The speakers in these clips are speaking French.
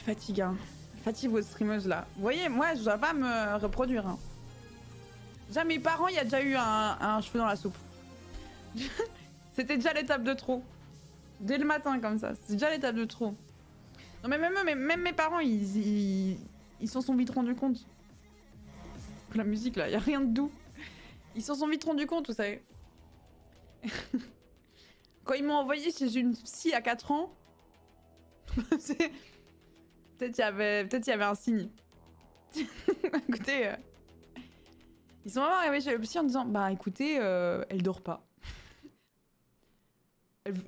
elle fatigue, hein. Fatigue vos streameuses là. Vous voyez, moi je dois pas me reproduire. Hein. Déjà mes parents, il y a déjà eu un, cheveu dans la soupe. C'était déjà l'étape de trop. Dès le matin comme ça, c'est déjà l'étape de trop. Non mais même, mes parents, ils, s'en sont vite rendus compte. La musique là, y a rien de doux. Ils s'en sont vite rendus compte, vous savez. Quand ils m'ont envoyé chez une psy à 4 ans, peut-être y avait peut-être y avait un signe. écoutez, euh, ils sont vraiment arrivés chez le psy en disant bah écoutez, euh, elle dort pas.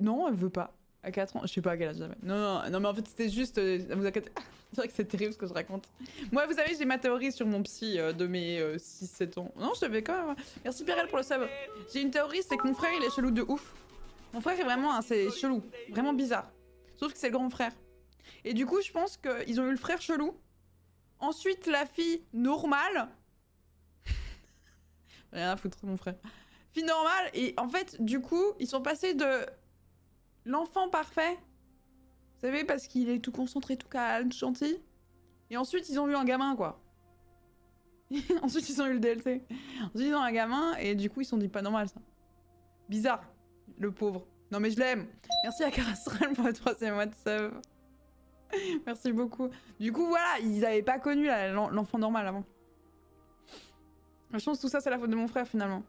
Non, elle veut pas. À 4 ans, je sais pas à quel âge j'avais. Non, non, non, mais en fait, c'était juste. Euh, vous inquiétez. c'est vrai que c'est terrible ce que je raconte. Moi, vous savez, j'ai ma théorie sur mon psy de mes 6-7 ans. Non, je savais quand même. Hein. Merci Pierrel pour le sub. J'ai une théorie, c'est que mon frère, il est chelou de ouf. Mon frère est vraiment. Hein, c'est chelou. Vraiment bizarre. Sauf que c'est le grand frère. Et du coup, je pense qu'ils ont eu le frère chelou. Ensuite, la fille normale. Rien à foutre, mon frère. Fille normale. Et en fait, du coup, ils sont passés de L'enfant parfait. Vous savez, parce qu'il est tout concentré, tout calme, gentil. Et ensuite, ils ont eu un gamin, quoi. ensuite, ils ont eu le DLC. Ensuite, ils ont un gamin, et du coup, ils se sont dit pas normal, ça. Bizarre, le pauvre. Non, mais je l'aime. Merci à Carastral pour le troisième mois de. Merci beaucoup. Du coup, voilà, ils avaient pas connu l'enfant normal avant. Je pense que tout ça, c'est la faute de mon frère, finalement.